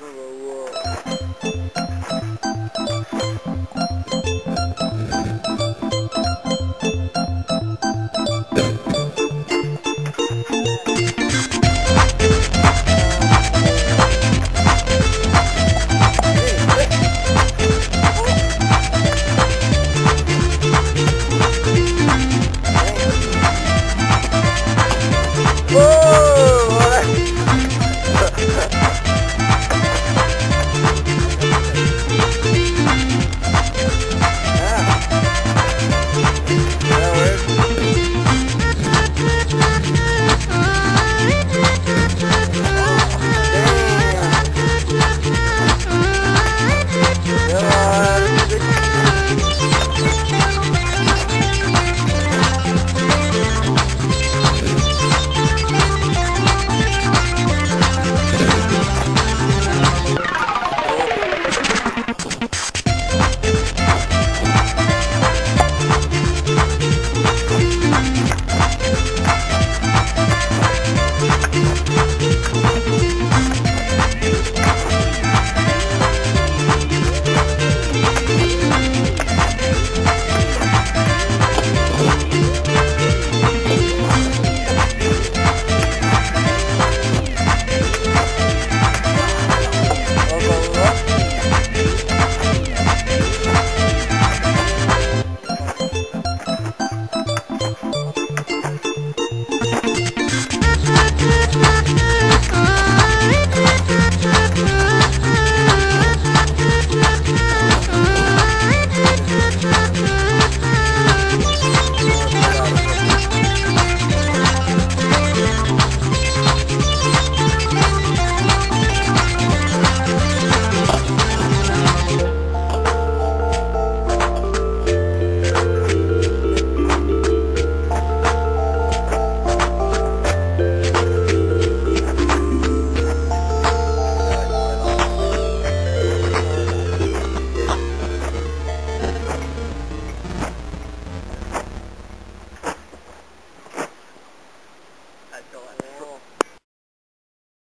Whoa.